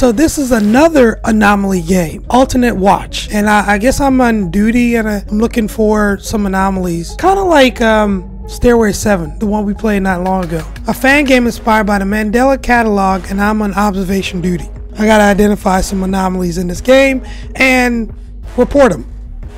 So this is another anomaly game, alternate watch, and I, I guess I'm on duty and I'm looking for some anomalies, kind of like um, Stairway 7, the one we played not long ago. A fan game inspired by the Mandela Catalogue, and I'm on observation duty. I gotta identify some anomalies in this game and report them.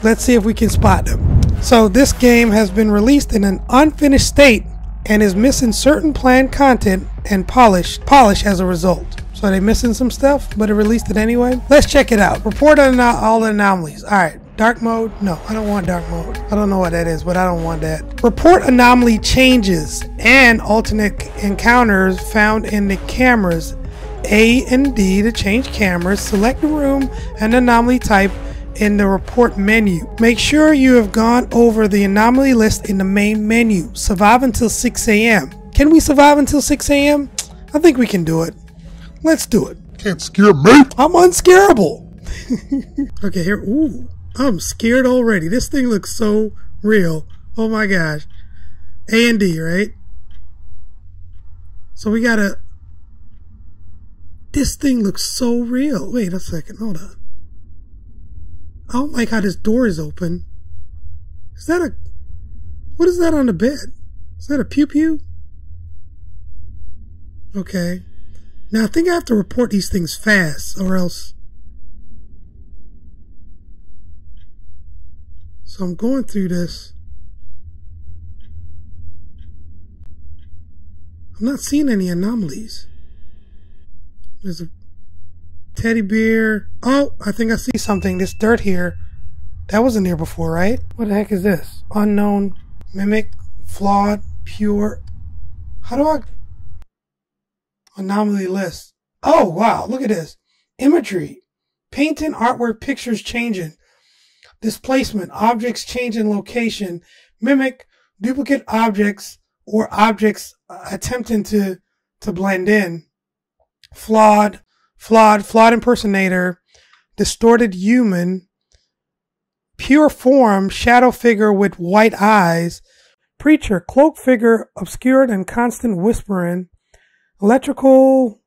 Let's see if we can spot them. So this game has been released in an unfinished state and is missing certain planned content and polish polish as a result. So they missing some stuff, but it released it anyway. Let's check it out. Report on all the anomalies. All right. Dark mode? No, I don't want dark mode. I don't know what that is, but I don't want that. Report anomaly changes and alternate encounters found in the cameras A and D to change cameras. Select the room and anomaly type in the report menu. Make sure you have gone over the anomaly list in the main menu. Survive until 6 a.m. Can we survive until 6 a.m.? I think we can do it. Let's do it. Can't scare me. I'm unscarable. okay, here. Ooh, I'm scared already. This thing looks so real. Oh my gosh. A and D, right? So we gotta. This thing looks so real. Wait a second. Hold on. I don't like how this door is open. Is that a. What is that on the bed? Is that a pew pew? Okay. Now I think I have to report these things fast or else. So I'm going through this. I'm not seeing any anomalies. There's a teddy bear. Oh, I think I see something. This dirt here. That wasn't there before, right? What the heck is this? Unknown, mimic, flawed, pure. How do I anomaly list? Oh, wow. Look at this. Imagery, painting, artwork, pictures changing, displacement, objects changing location, mimic, duplicate objects or objects uh, attempting to, to blend in, flawed, flawed, flawed impersonator, distorted human, pure form, shadow figure with white eyes, preacher, cloak figure, obscured and constant whispering, electrical,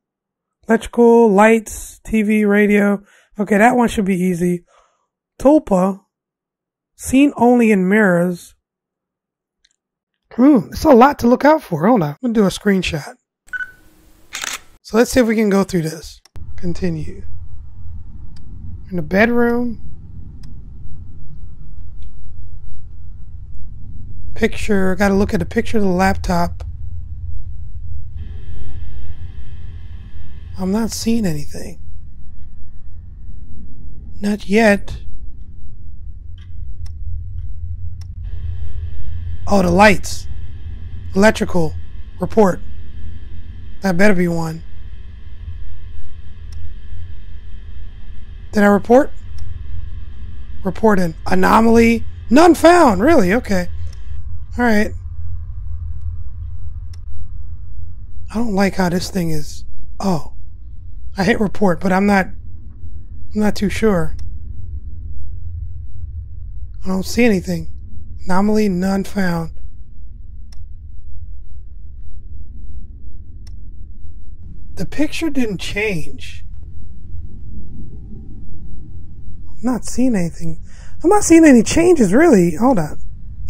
electrical, lights, TV, radio. Okay, that one should be easy. Tulpa, seen only in mirrors. Hmm, it's a lot to look out for. Hold on, I'm gonna do a screenshot. So let's see if we can go through this. Continue. In the bedroom. Picture. Got to look at the picture of the laptop. I'm not seeing anything. Not yet. Oh, the lights. Electrical. Report. That better be one. Did I report? Reported. Anomaly. None found. Really? Okay. Alright. I don't like how this thing is. Oh. I hit report, but I'm not. I'm not too sure. I don't see anything. Anomaly, none found. The picture didn't change. I'm not seeing anything. I'm not seeing any changes, really. Hold on.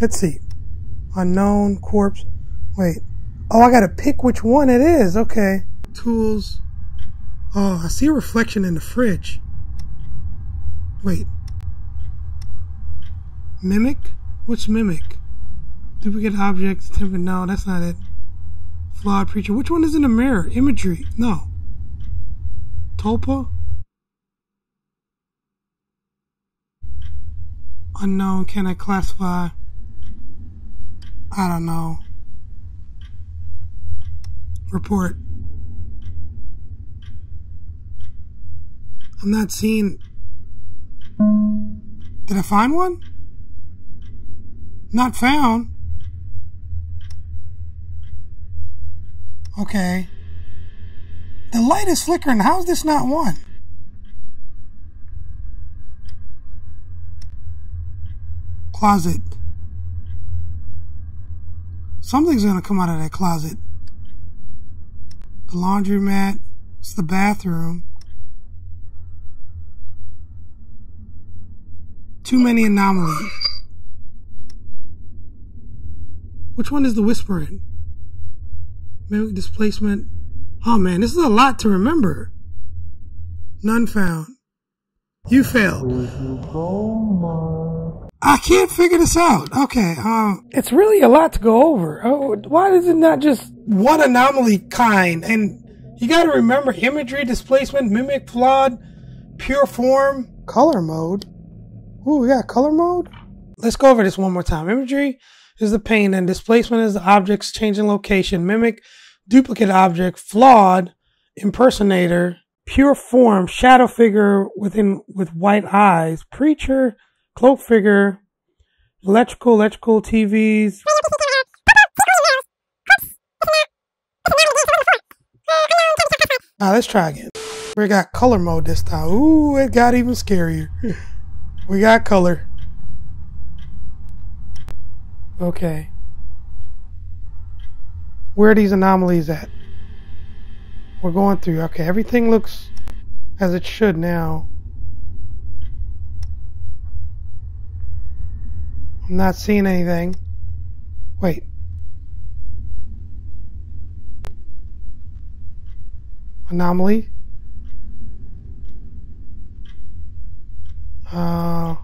Let's see. Unknown corpse. Wait. Oh, I gotta pick which one it is. Okay. Tools. Oh, I see a reflection in the fridge. Wait. Mimic? What's mimic? Duplicate objects, temper. No, that's not it. Flawed preacher. Which one is in the mirror? Imagery. No. Tulpa? Unknown. Can I classify? I don't know. Report. I'm not seeing. Did I find one? Not found. Okay. The light is flickering. How is this not one? Closet. Something's going to come out of that closet. The laundromat. It's the bathroom. Too many anomalies. Which one is the whispering? Mimic displacement. Oh man, this is a lot to remember. None found. You failed. I can't figure this out. Okay, um, it's really a lot to go over. Oh, why is it not just one anomaly kind? And you got to remember imagery, displacement, mimic, flawed, pure form, color mode. Ooh, got color mode. Let's go over this one more time. Imagery is the pane, and displacement is the object's changing location. Mimic, duplicate object, flawed, impersonator, pure form, shadow figure within with white eyes, preacher, cloak figure, electrical, electrical TVs. Now let's try again. We got color mode this time. Ooh, it got even scarier. we got color. Okay. Where are these anomalies at? We're going through. Okay, everything looks as it should now. I'm not seeing anything. Wait. Anomaly. Uh,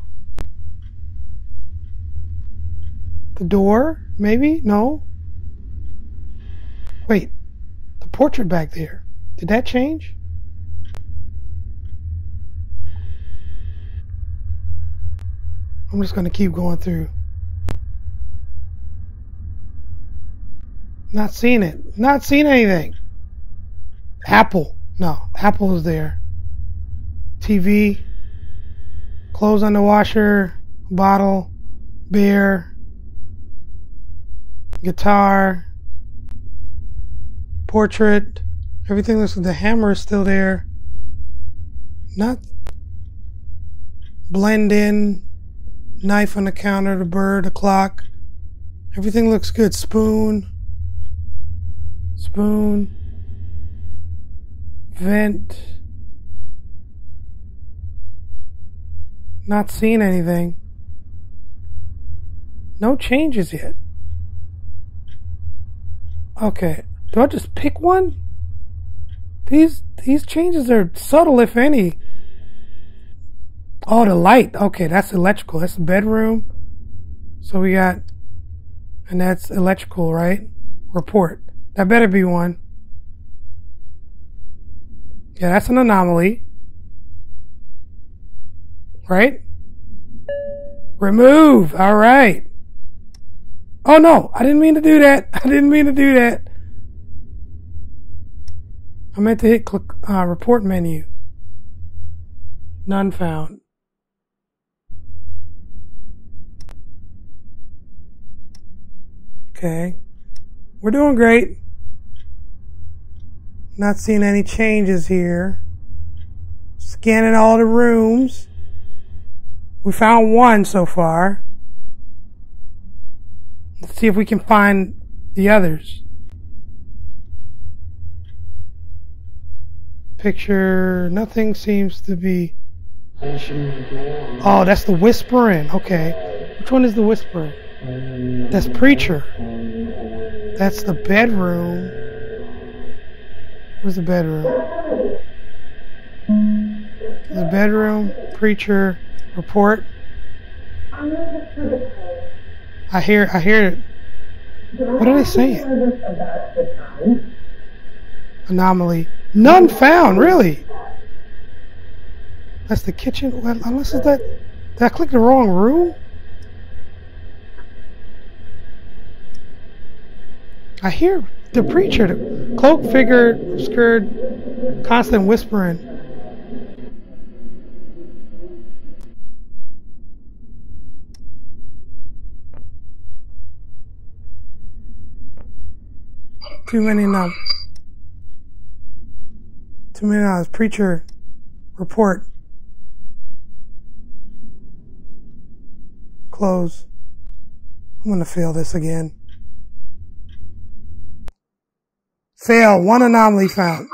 the door, maybe? No. Wait, the portrait back there. Did that change? I'm just going to keep going through. Not seeing it. Not seeing anything. Apple. No, Apple is there. TV. Clothes on the washer. Bottle. Beer. Guitar. Portrait. Everything looks the hammer is still there. Not blend in knife on the counter, the bird, the clock. Everything looks good. Spoon. Spoon. Vent. Not seeing anything. No changes yet. Okay. Do I just pick one? These these changes are subtle if any. Oh, the light. Okay, that's electrical. That's the bedroom. So we got, and that's electrical, right? Report. That better be one. Yeah, that's an anomaly. Right? Remove. All right. Oh no, I didn't mean to do that. I didn't mean to do that. I meant to hit click uh, report menu. None found. Okay. We're doing great. Not seeing any changes here. Scanning all the rooms. We found one so far. Let's see if we can find the others. Picture, nothing seems to be. Oh, that's the whispering. Okay. Which one is the whispering? That's Preacher. That's the bedroom. Where's the bedroom? The bedroom, Preacher, report. I hear, I hear it. What are they saying? Anomaly. None found, really. That's the kitchen. Well, unless it's that. Did I click the wrong room? I hear the preacher, the cloak figure, obscured, constant whispering. Too many now. Too many now. Preacher, report. Close. I'm gonna fail this again. Fail. One anomaly found.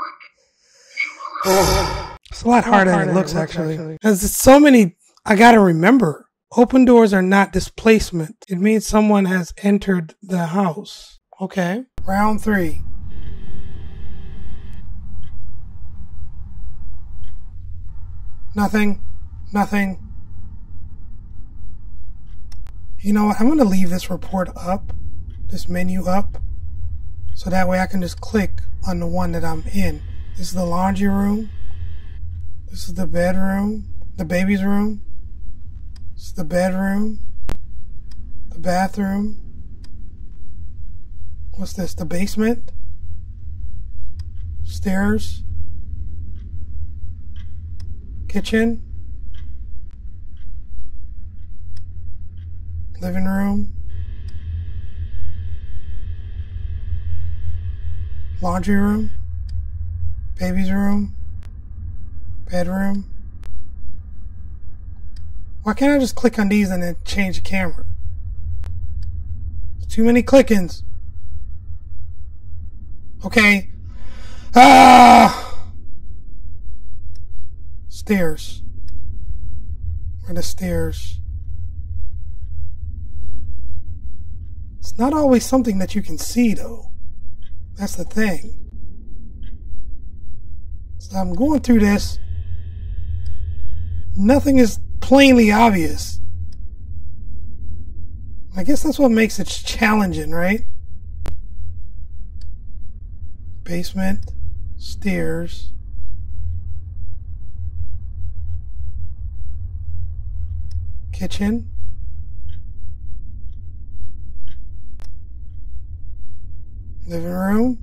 It's a lot harder than it looks, actually. There's so many I gotta remember. Open doors are not displacement. It means someone has entered the house. Okay. Round three. Nothing. Nothing. You know what? I'm going to leave this report up, this menu up, so that way I can just click on the one that I'm in. This is the laundry room. This is the bedroom, the baby's room. This is the bedroom, the bathroom. What's this? The basement? Stairs? Kitchen? living room, laundry room, baby's room, bedroom. Why can't I just click on these and then change the camera? Too many clickings. Okay. Ah! Stairs. Where the stairs? It's not always something that you can see, though. That's the thing. So I'm going through this. Nothing is plainly obvious. I guess that's what makes it challenging, right? Basement, stairs. Kitchen. Living room.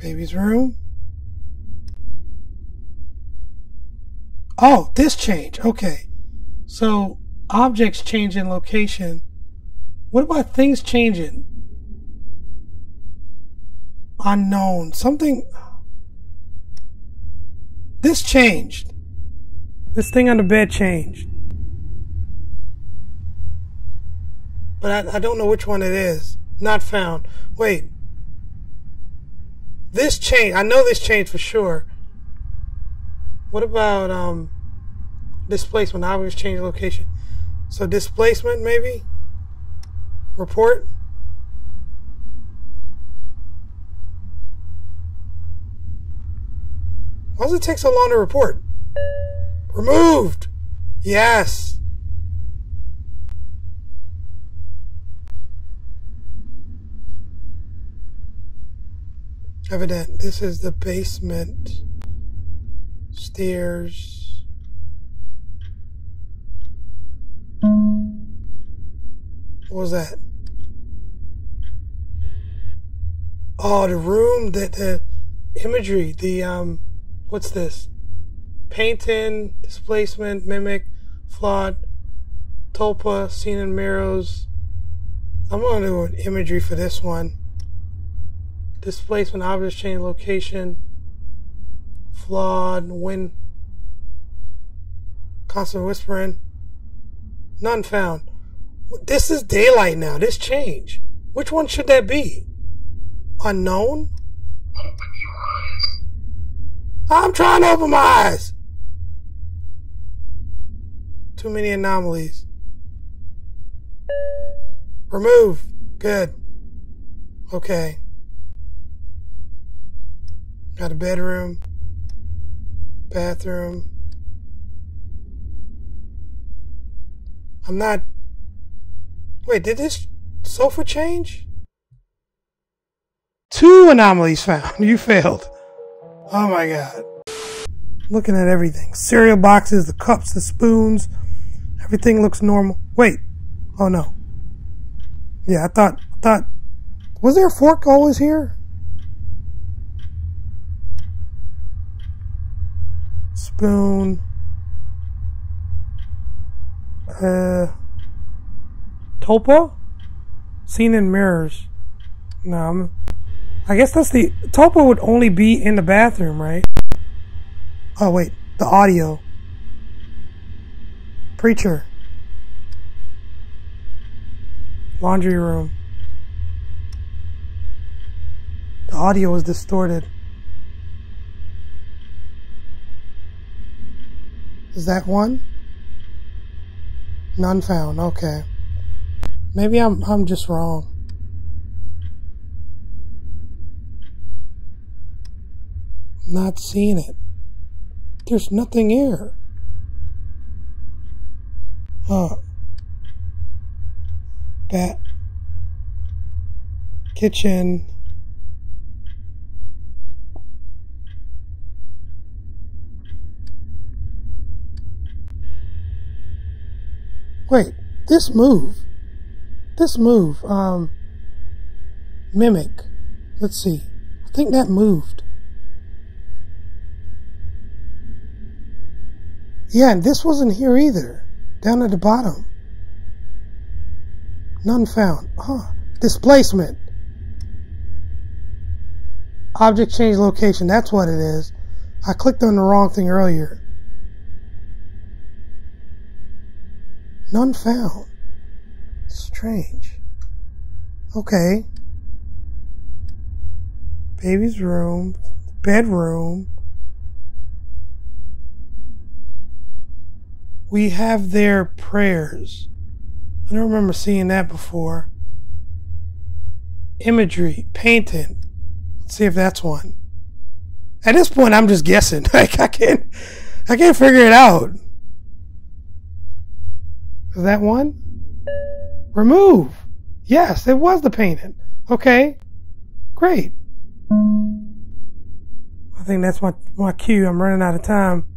Baby's room. Oh, this change. Okay. So objects change in location. What about things changing? Unknown. Something. This changed. This thing on the bed changed. but I, I don't know which one it is. Not found. Wait. This change. I know this changed for sure. What about um displacement? Always change location. So displacement maybe? Report? Why does it take so long to report? Removed! Yes! evident. This is the basement. Stairs. What was that? Oh, the room, that the imagery, the, um, what's this? Painting, displacement, mimic, flawed, tulpa, seen in mirrors. I'm going to do an imagery for this one displacement, object change location, flawed, wind, constant whispering, none found. This is daylight now. This change. Which one should that be? Unknown? I'm trying to open my eyes. Too many anomalies. Remove. Good. Okay. Got a bedroom, bathroom. I'm not. Wait, did this sofa change? Two anomalies found. You failed. Oh my god. Looking at everything. Cereal boxes, the cups, the spoons. Everything looks normal. Wait. Oh no. Yeah, I thought, I thought, was there a fork always here? spoon. Uh, Tulpa? Seen in mirrors. No, I'm, I guess that's the Tulpa would only be in the bathroom, right? Oh wait, the audio. Preacher. Laundry room. The audio is distorted. Is that one? None found. Okay. Maybe I'm I'm just wrong. Not seeing it. There's nothing here. Huh. That Kitchen. Wait, this move. This move, um, mimic. Let's see. I think that moved. Yeah, and this wasn't here either. Down at the bottom. None found. Huh. Displacement. Object change location. That's what it is. I clicked on the wrong thing earlier. None found. Strange. Okay. Baby's room, bedroom. We have their prayers. I don't remember seeing that before. Imagery, painting. Let's see if that's one. At this point, I'm just guessing. Like I can't, I can't figure it out. Is that one? Remove. Yes, it was the painting. Okay. Great. I think that's my, my cue. I'm running out of time.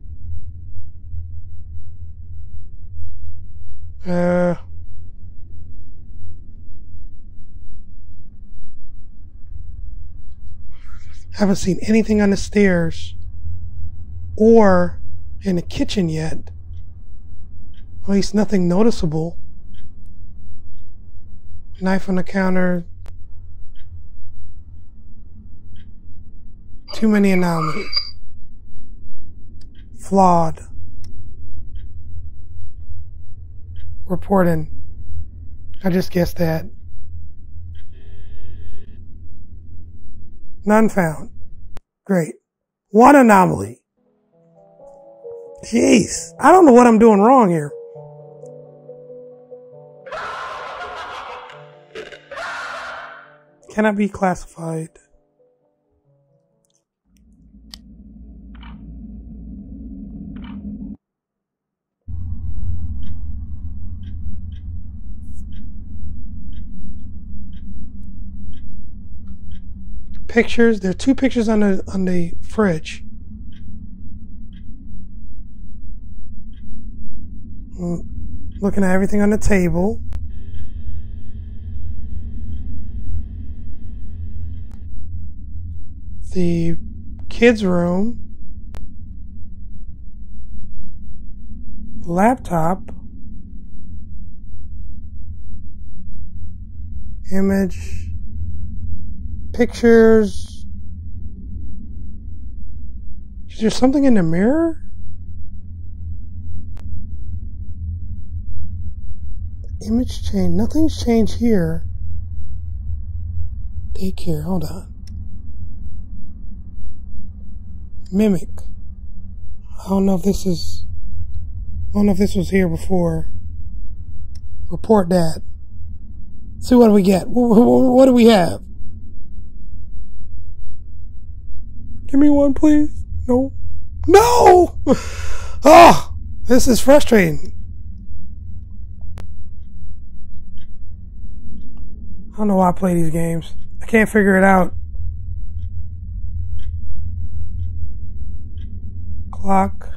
Uh, haven't seen anything on the stairs or in the kitchen yet. At least nothing noticeable. Knife on the counter. Too many anomalies. Flawed. Reporting. I just guessed that. None found. Great. One anomaly. Jeez. I don't know what I'm doing wrong here. cannot be classified. Pictures. There are two pictures on the on the fridge. Looking at everything on the table. the kids' room, laptop, image, pictures. Is there something in the mirror? Image change. Nothing's changed here. Daycare. Hold on. Mimic. I don't know if this is. I don't know if this was here before. Report that. See what do we get. What do we have? Give me one, please. No. No! Oh, this is frustrating. I don't know why I play these games. I can't figure it out. clock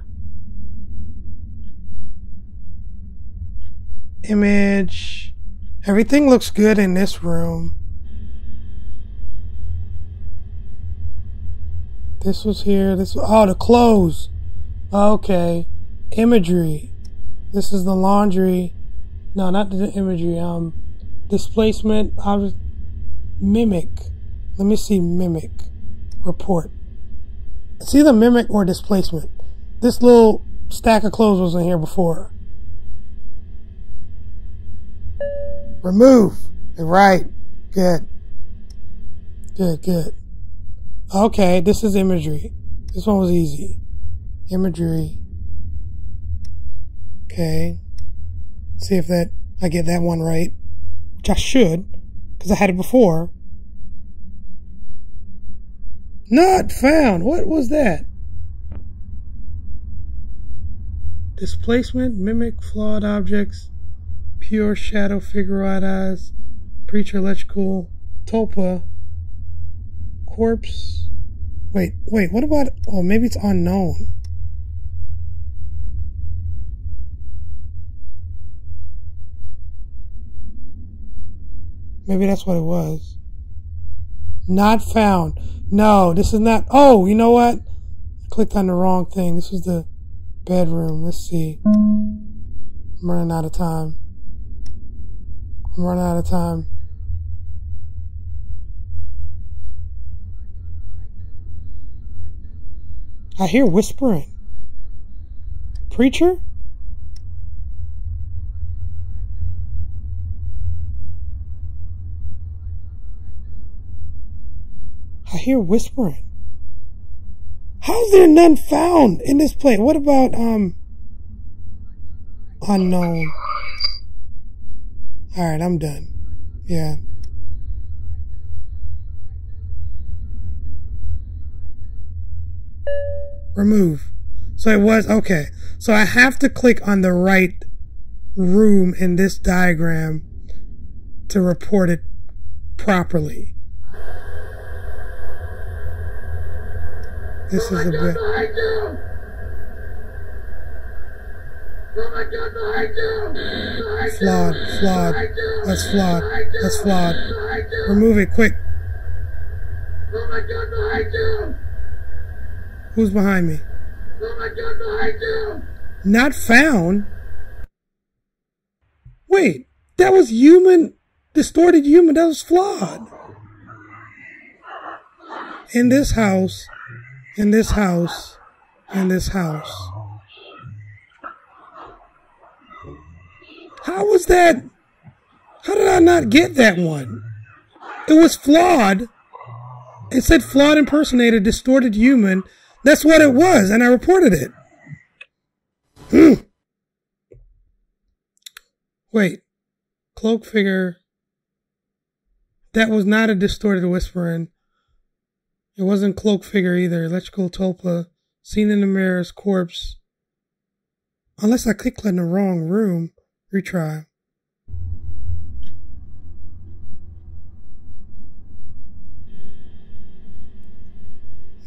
image everything looks good in this room this was here this oh the clothes okay imagery this is the laundry no not the imagery um displacement object mimic let me see mimic report it's either mimic or displacement this little stack of clothes was in here before. Remove. Right. Good. Good, good. Okay, this is imagery. This one was easy. Imagery. Okay. See if that I get that one right. Which I should, because I had it before. Not found. What was that? Displacement, mimic flawed objects, pure shadow figureoid eyes, preacher electrical, tulpa, corpse. Wait, wait, what about, oh, maybe it's unknown. Maybe that's what it was. Not found. No, this is not. Oh, you know what? I clicked on the wrong thing. This was the bedroom. Let's see. I'm running out of time. I'm running out of time. I hear whispering. Preacher? I hear whispering. How's there none found in this place? What about, um, unknown? Alright, I'm done. Yeah. Remove. So it was, okay. So I have to click on the right room in this diagram to report it properly. This is a bit. Flawed, flawed. That's flawed. That's flawed. Remove it quick. Oh my god, behind you! Who's behind me? Oh my behind you! Not found. Wait, that was human, distorted human. That was flawed. In this house, in this house, in this house. How was that? How did I not get that one? It was flawed. It said flawed impersonator, distorted human. That's what it was, and I reported it. Wait. Cloak figure. That was not a distorted whispering. It wasn't cloak figure either. Electrical tulpa. Seen in the mirror's corpse. Unless I clicked in the wrong room. Retry.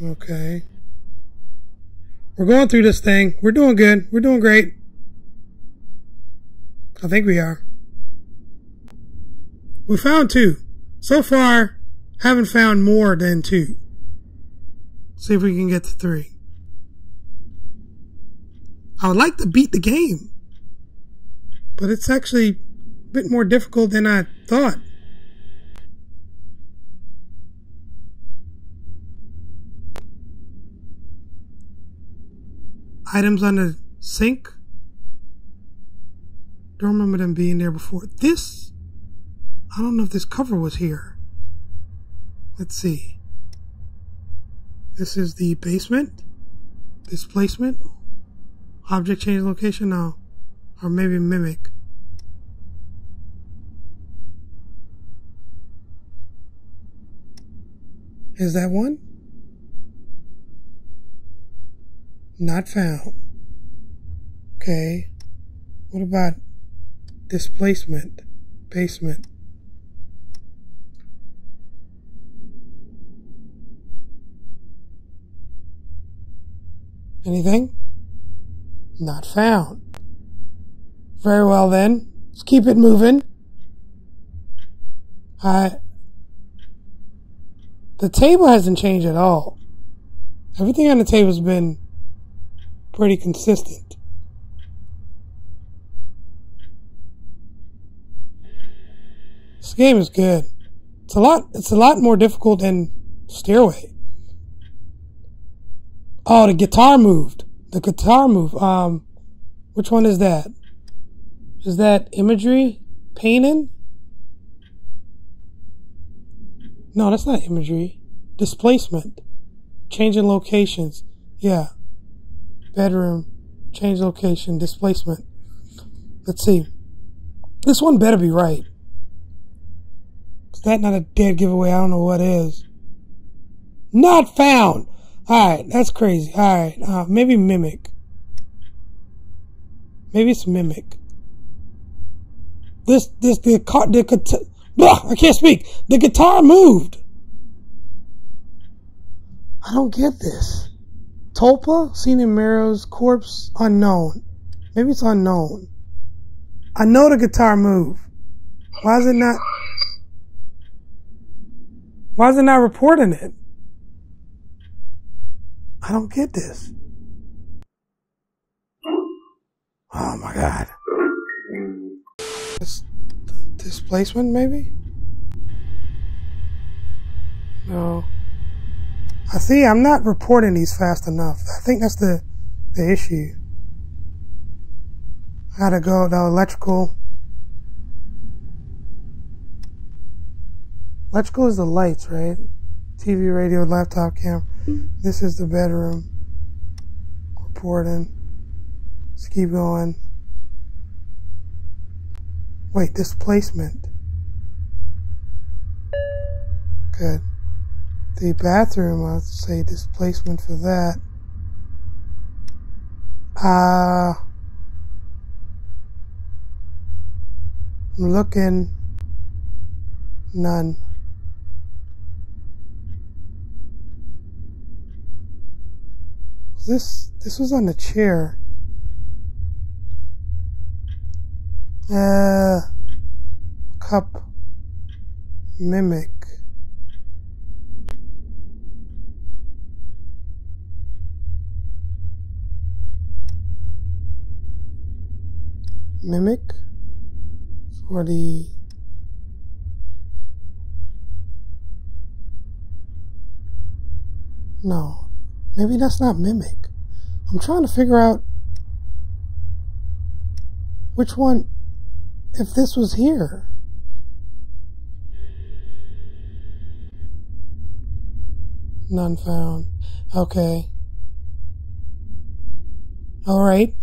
Okay. We're going through this thing. We're doing good. We're doing great. I think we are. We found two. So far, haven't found more than two. See if we can get to three. I would like to beat the game. But it's actually a bit more difficult than I thought. Items on the sink. Don't remember them being there before. This, I don't know if this cover was here. Let's see. This is the basement. Displacement. Object change location. now. Or maybe mimic. Is that one? Not found. Okay. What about displacement? Basement. Anything? Not found. Very well then. Let's keep it moving. I. The table hasn't changed at all. Everything on the table's been pretty consistent. This game is good. It's a lot. It's a lot more difficult than Stairway. Oh, the guitar moved. The guitar moved. Um, which one is that? Is that imagery? Painting? No, that's not imagery. Displacement. Changing locations. Yeah. Bedroom. Change location. Displacement. Let's see. This one better be right. Is that not a dead giveaway? I don't know what is. Not found. Alright, that's crazy. Alright, uh, maybe Mimic. Maybe it's Mimic. This, this, the car, the, blah, I can't speak. The guitar moved. I don't get this. Tulpa, seen in Marrow's corpse, unknown. Maybe it's unknown. I know the guitar move. Why is it not? Why is it not reporting it? I don't get this. Oh my god. Displacement, maybe? No. I see, I'm not reporting these fast enough. I think that's the, the issue. I gotta go the electrical. Electrical is the lights, right? TV, radio, laptop, camera. This is the bedroom. Reporting. Let's keep going. Wait, displacement. Good. The bathroom, I'll say displacement for that. Uh, I'm looking. None. This this was on the chair. Uh, cup mimic. Mimic for the No, maybe that's not mimic. I'm trying to figure out which one, if this was here. None found. Okay. Alright.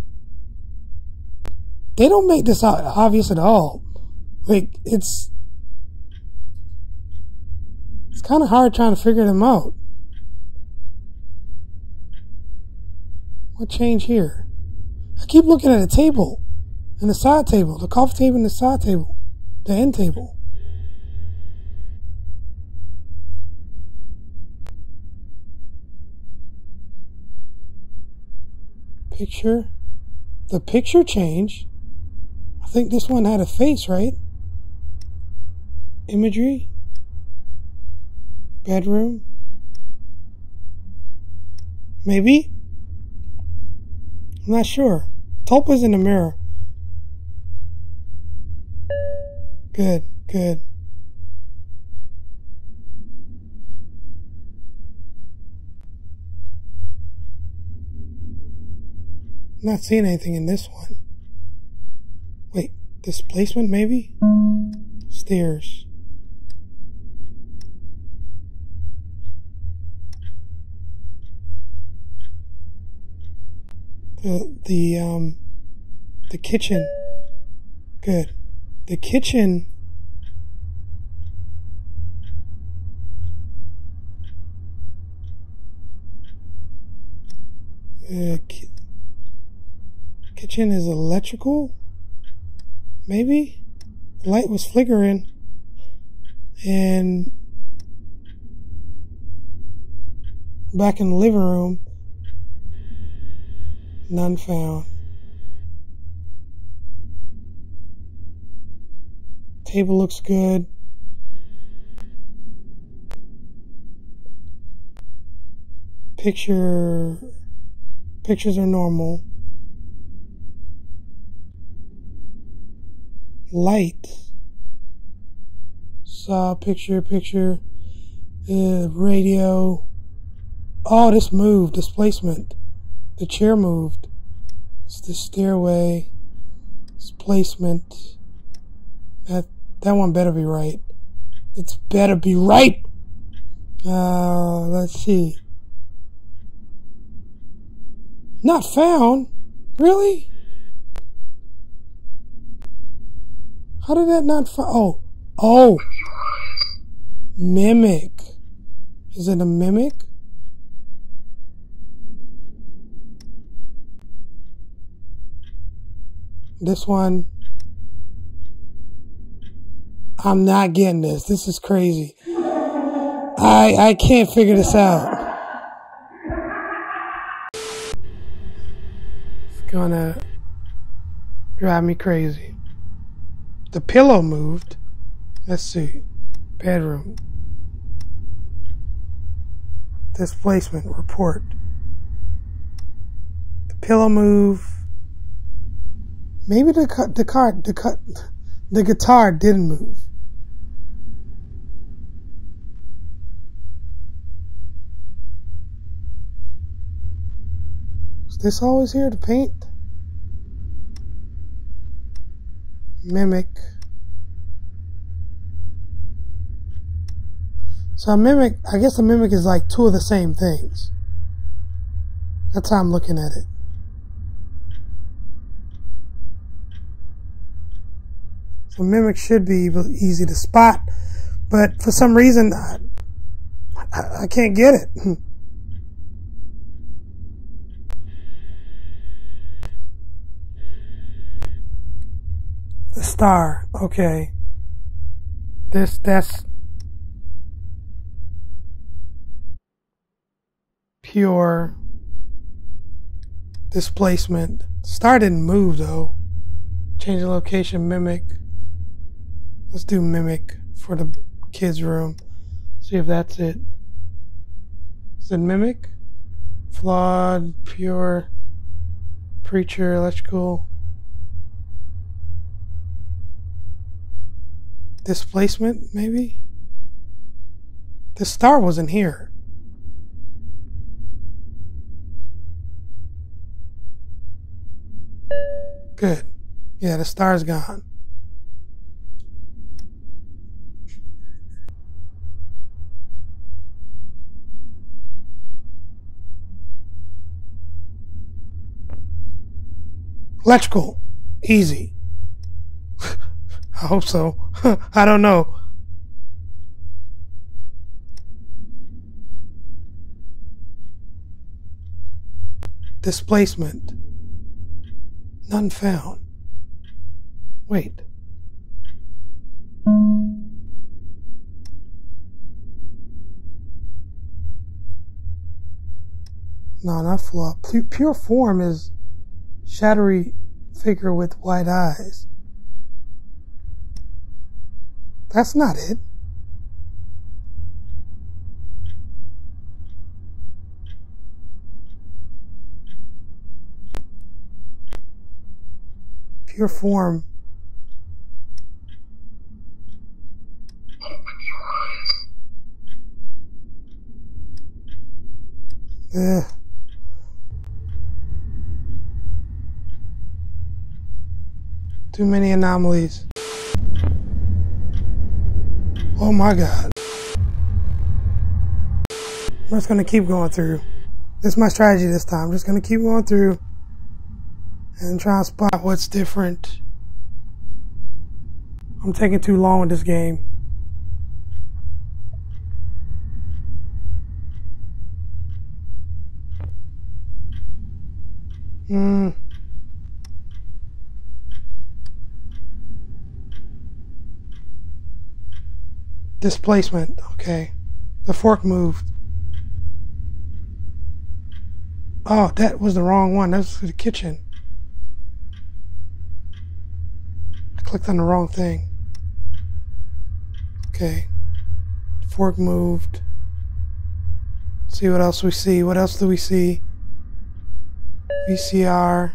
They don't make this obvious at all. Like, it's. It's kind of hard trying to figure them out. What change here? I keep looking at the table and the side table, the coffee table and the side table, the end table. Picture. The picture changed. I think this one had a face, right? Imagery. Bedroom. Maybe? I'm not sure. Tulpa's in the mirror. Good, good. not seeing anything in this one. Displacement maybe? Stairs. the the um the kitchen. Good. The kitchen The ki- kitchen is electrical? Maybe? The light was flickering. And back in the living room, None found. Table looks good. Picture pictures are normal. Light. Saw picture, picture, uh, radio. Oh, this moved, displacement. The chair moved. It's the stairway. displacement. That that one better be right. It's better be right. Uh, let's see. Not found. Really? How did that not fi- Oh. Oh. Mimic. Is it a mimic? This one. I'm not getting this. This is crazy. I I can't figure this out. It's gonna drive me crazy. The pillow moved. Let's see. Bedroom. Displacement report. The pillow move. Maybe the the car the cut the guitar didn't move. Is this always here to paint? Mimic. So a mimic, I guess a mimic is like two of the same things. That's how I'm looking at it. So mimic should be easy to spot, but for some reason I, I, I can't get it. star, okay. This that's pure displacement. Star didn't move though. Change the location, mimic. Let's do mimic for the kids' room. See if that's it. Is it mimic? Flawed, pure, preacher, electrical. Displacement, maybe? The star wasn't here. Good. Yeah, the star's gone. Electrical. Easy. I hope so. I don't know. Displacement. None found. Wait. No, not flaw. Pure form is shadowy figure with white eyes. That's not it. Pure form. Ugh. Too many anomalies. Oh my god. I'm just gonna keep going through. This is my strategy this time. I'm just gonna keep going through and try to spot what's different. I'm taking too long with this game. Hmm. Displacement, okay. The fork moved. Oh, that was the wrong one. That was the kitchen. I clicked on the wrong thing. Okay. Fork moved. Let's see what else we see. What else do we see? VCR.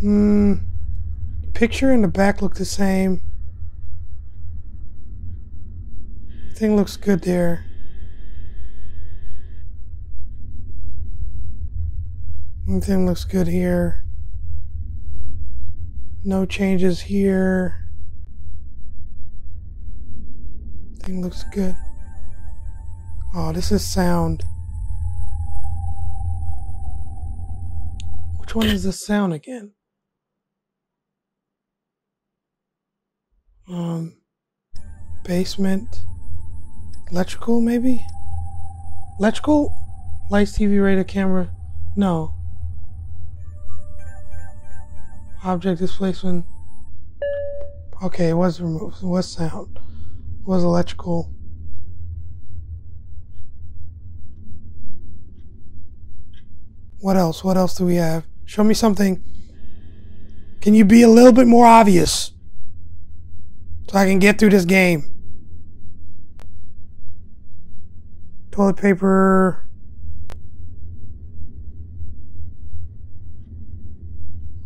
Hmm. Picture in the back look the same. Everything looks good there. Everything looks good here. No changes here. Everything looks good. Oh, this is sound. Which one is the sound again? Um, basement. Electrical, maybe? Electrical? Lights, TV, radio, camera. No. Object displacement. Okay, it was removed. It was sound. It was electrical. What else? What else do we have? Show me something. Can you be a little bit more obvious? So I can get through this game. Toilet paper.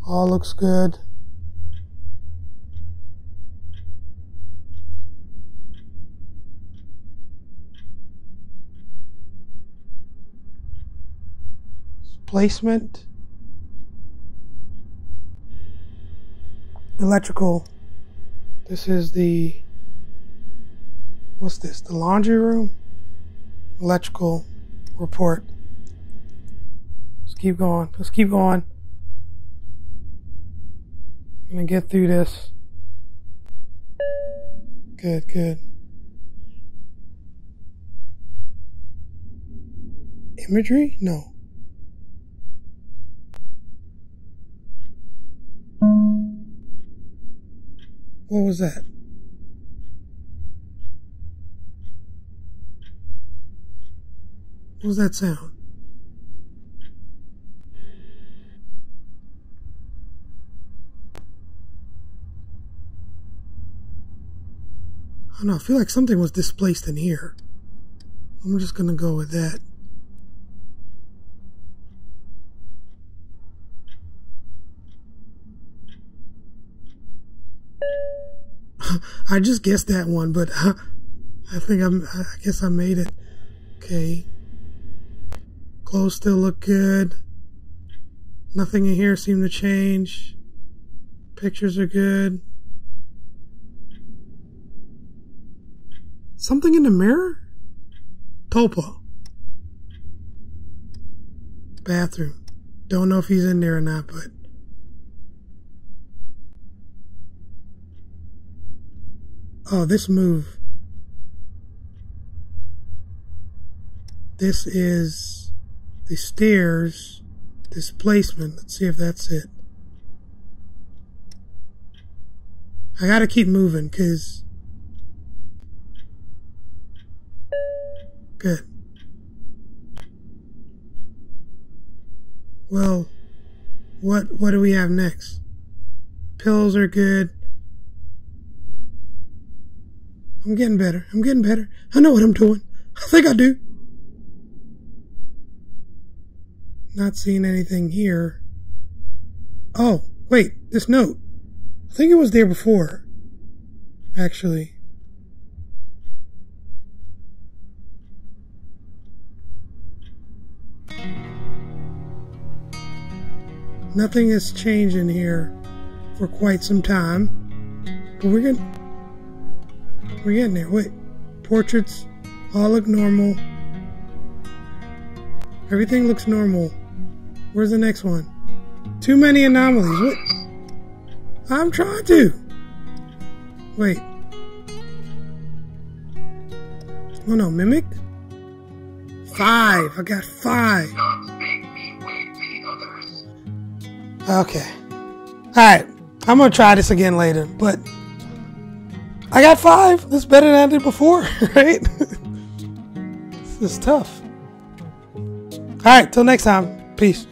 All looks good. Placement. Electrical. This is the. What's this? The laundry room? Electrical report. Let's keep going. Let's keep going. I'm gonna get through this. Good, good. Imagery? No. What was that? What was that sound? I don't know, I feel like something was displaced in here. I'm just gonna go with that. I just guessed that one, but uh, I think I'm, I guess I made it. Okay. Clothes still look good. Nothing in here seemed to change. Pictures are good. Something in the mirror? Tulpa. Bathroom. Don't know if he's in there or not, but Oh, this move. This is the stairs displacement. Let's see if that's it. I gotta keep moving, cause... Good. Well, what, what do we have next? Pills are good. I'm getting better. I'm getting better. I know what I'm doing. I think I do. Not seeing anything here. Oh, wait, this note. I think it was there before. Actually. Nothing has changed in here for quite some time. But we're to we're getting there. Wait. Portraits all look normal. Everything looks normal. Where's the next one? Too many anomalies. What? I'm trying to. Wait. Oh no, mimic? Five. I got five. Okay. Alright. I'm gonna try this again later, but I got five. That's better than I did before, right? this is tough. All right, till next time. Peace.